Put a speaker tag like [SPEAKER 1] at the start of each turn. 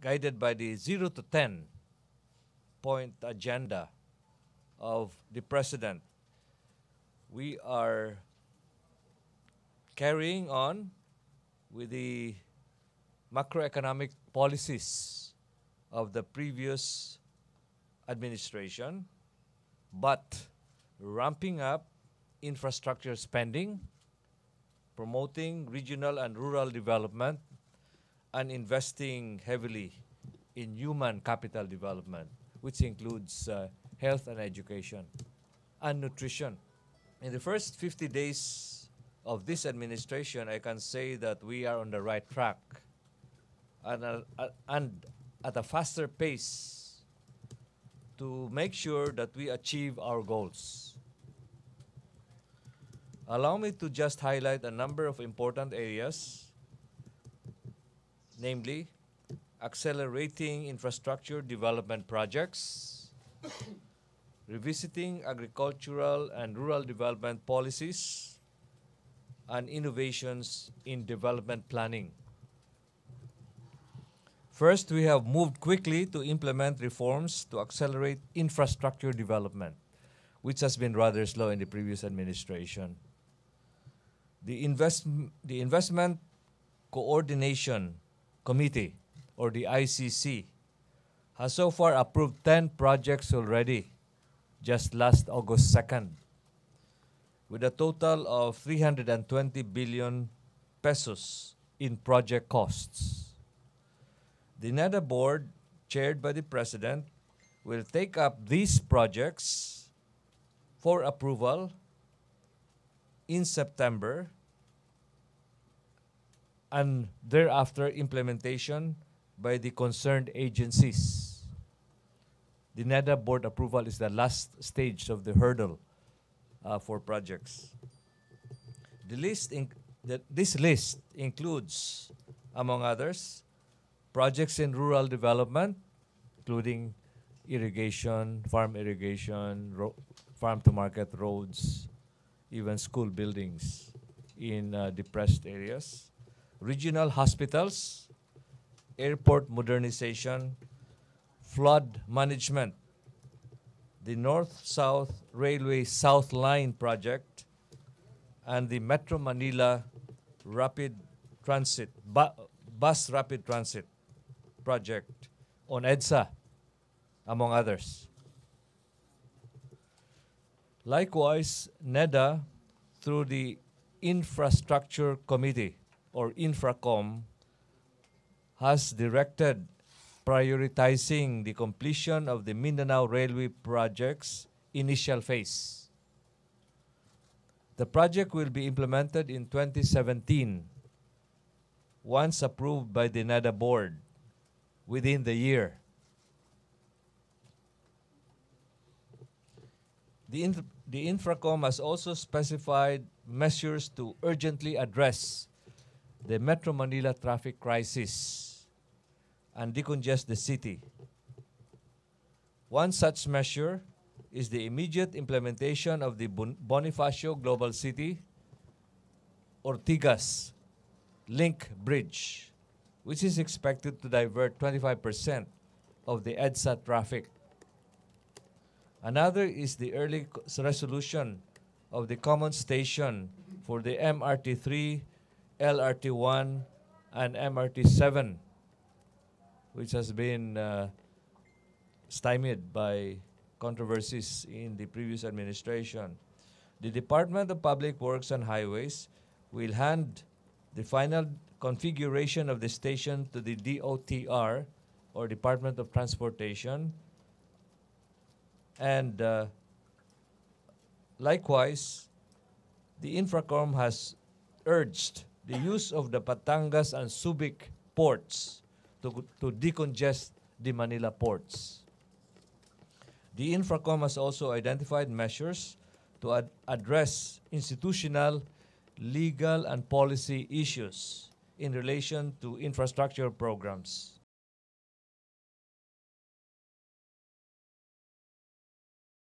[SPEAKER 1] guided by the 0 to 10 point agenda of the President, we are carrying on with the macroeconomic policies of the previous administration, but ramping up infrastructure spending, promoting regional and rural development, and investing heavily in human capital development, which includes uh, health and education and nutrition. In the first 50 days of this administration, I can say that we are on the right track and, uh, uh, and at a faster pace to make sure that we achieve our goals. Allow me to just highlight a number of important areas, namely accelerating infrastructure development projects, revisiting agricultural and rural development policies, and innovations in development planning. First, we have moved quickly to implement reforms to accelerate infrastructure development, which has been rather slow in the previous administration. The, invest, the Investment Coordination Committee, or the ICC, has so far approved 10 projects already, just last August 2nd, with a total of 320 billion pesos in project costs. The NEDA board, chaired by the President, will take up these projects for approval in September and thereafter implementation by the concerned agencies. The NEDA board approval is the last stage of the hurdle uh, for projects. The list the, this list includes, among others, projects in rural development, including irrigation, farm irrigation, farm to market roads, even school buildings in uh, depressed areas, regional hospitals, airport modernization, flood management, the North-South Railway South Line project, and the Metro Manila Rapid Transit, bu Bus Rapid Transit project on EDSA, among others. Likewise, NEDA, through the Infrastructure Committee, or Infracom, has directed prioritizing the completion of the Mindanao Railway project's initial phase. The project will be implemented in 2017 once approved by the NEDA board within the year. The, inf the Infracom has also specified measures to urgently address the Metro Manila traffic crisis and decongest the city. One such measure is the immediate implementation of the Bonifacio Global City Ortigas Link Bridge which is expected to divert 25% of the EDSA traffic. Another is the early resolution of the common station for the MRT3, LRT1, and MRT7, which has been uh, stymied by controversies in the previous administration. The Department of Public Works and Highways will hand the final configuration of the station to the DOTR, or Department of Transportation. And uh, likewise, the Infracom has urged the use of the Batangas and Subic ports to, to decongest the Manila ports. The Infracom has also identified measures to ad address institutional, legal, and policy issues in relation to infrastructure programs.